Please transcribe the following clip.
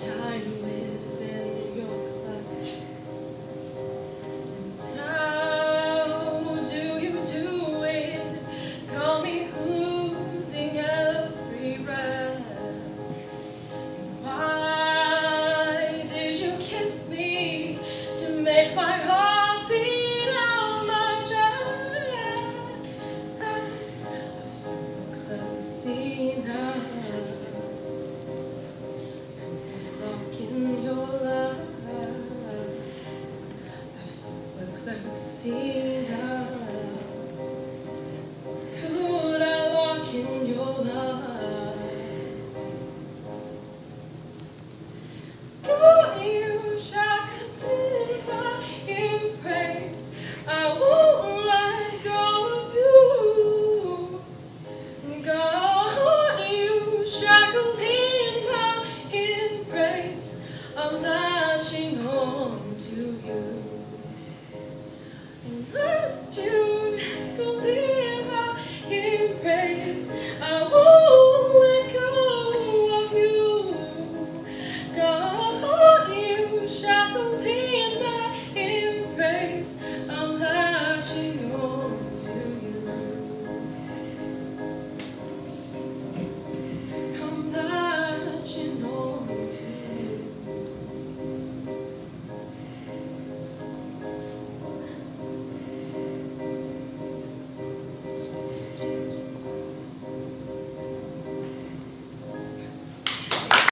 time.